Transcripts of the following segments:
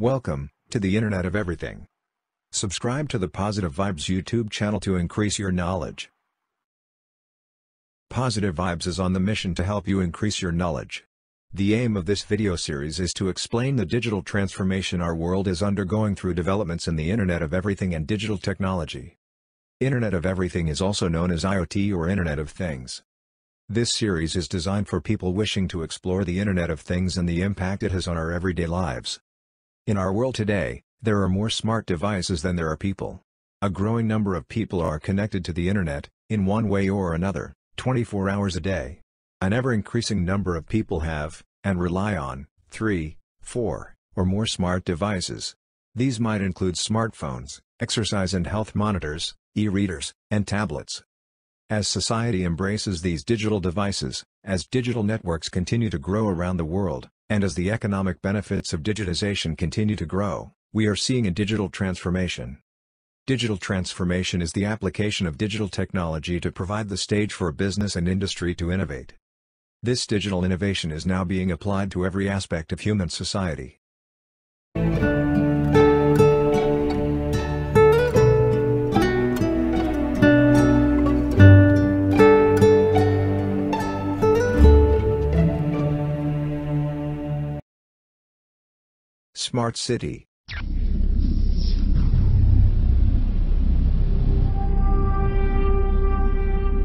Welcome to the Internet of Everything. Subscribe to the Positive Vibes YouTube channel to increase your knowledge. Positive Vibes is on the mission to help you increase your knowledge. The aim of this video series is to explain the digital transformation our world is undergoing through developments in the Internet of Everything and digital technology. Internet of Everything is also known as IoT or Internet of Things. This series is designed for people wishing to explore the Internet of Things and the impact it has on our everyday lives. In our world today, there are more smart devices than there are people. A growing number of people are connected to the Internet, in one way or another, 24 hours a day. An ever-increasing number of people have, and rely on, 3, 4, or more smart devices. These might include smartphones, exercise and health monitors, e-readers, and tablets. As society embraces these digital devices, as digital networks continue to grow around the world, and as the economic benefits of digitization continue to grow, we are seeing a digital transformation. Digital transformation is the application of digital technology to provide the stage for business and industry to innovate. This digital innovation is now being applied to every aspect of human society. Smart City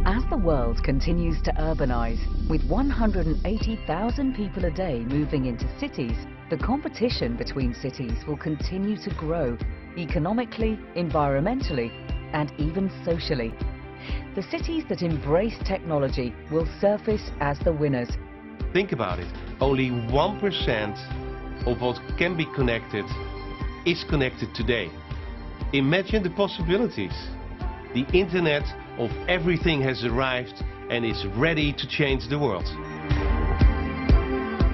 As the world continues to urbanize, with 180,000 people a day moving into cities, the competition between cities will continue to grow economically, environmentally, and even socially. The cities that embrace technology will surface as the winners. Think about it. Only 1% of what can be connected is connected today. Imagine the possibilities. The internet of everything has arrived and is ready to change the world.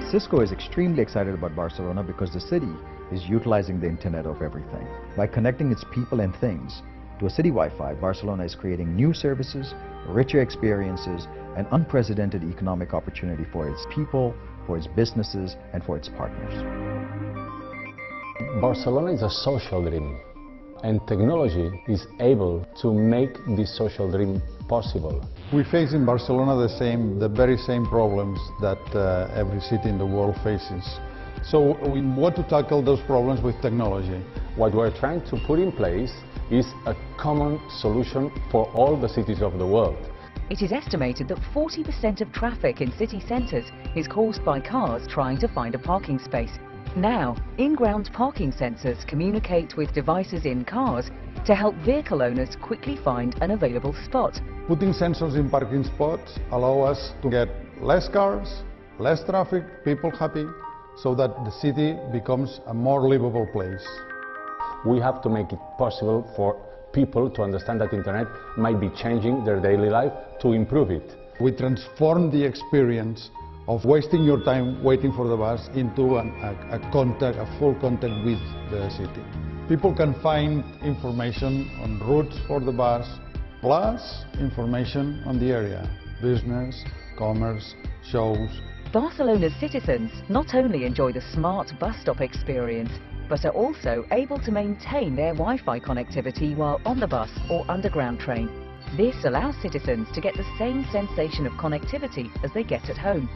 Cisco is extremely excited about Barcelona because the city is utilizing the Internet of Everything. By connecting its people and things to a city Wi-Fi, Barcelona is creating new services, richer experiences, and unprecedented economic opportunity for its people, for its businesses, and for its partners. Barcelona is a social dream and technology is able to make this social dream possible. We face in Barcelona the same, the very same problems that uh, every city in the world faces. So we want to tackle those problems with technology. What we're trying to put in place is a common solution for all the cities of the world. It is estimated that 40% of traffic in city centres is caused by cars trying to find a parking space. Now, in-ground parking sensors communicate with devices in cars to help vehicle owners quickly find an available spot. Putting sensors in parking spots allow us to get less cars, less traffic, people happy, so that the city becomes a more livable place. We have to make it possible for people to understand that internet might be changing their daily life to improve it. We transform the experience of wasting your time waiting for the bus into an, a, a contact, a full contact with the city. People can find information on routes for the bus, plus information on the area, business, commerce, shows. Barcelona's citizens not only enjoy the smart bus stop experience, but are also able to maintain their Wi-Fi connectivity while on the bus or underground train. This allows citizens to get the same sensation of connectivity as they get at home.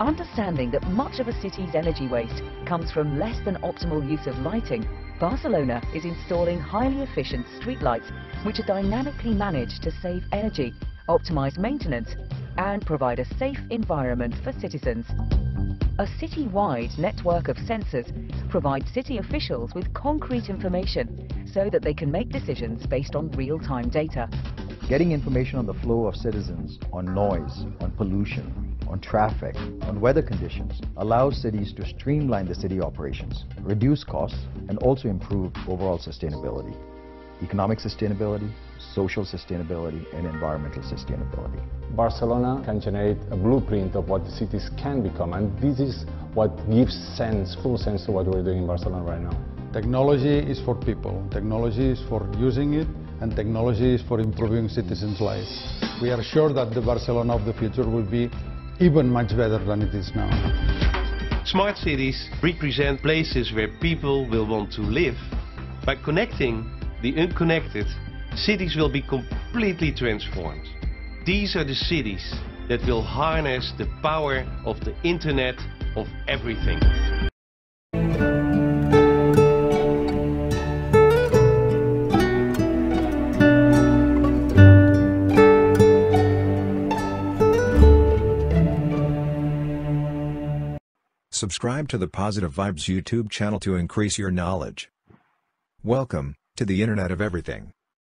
Understanding that much of a city's energy waste comes from less than optimal use of lighting, Barcelona is installing highly efficient streetlights which are dynamically managed to save energy, optimize maintenance and provide a safe environment for citizens. A city-wide network of sensors provides city officials with concrete information so that they can make decisions based on real-time data. Getting information on the flow of citizens, on noise, on pollution, on traffic, on weather conditions, allows cities to streamline the city operations, reduce costs, and also improve overall sustainability. Economic sustainability, social sustainability, and environmental sustainability. Barcelona can generate a blueprint of what the cities can become, and this is what gives sense, full sense to what we're doing in Barcelona right now. Technology is for people, technology is for using it, and technology is for improving citizens' lives. We are sure that the Barcelona of the future will be even much better than it is now. Smart cities represent places where people will want to live. By connecting the unconnected, cities will be completely transformed. These are the cities that will harness the power of the Internet of Everything. Subscribe to the Positive Vibes YouTube channel to increase your knowledge. Welcome to the Internet of Everything.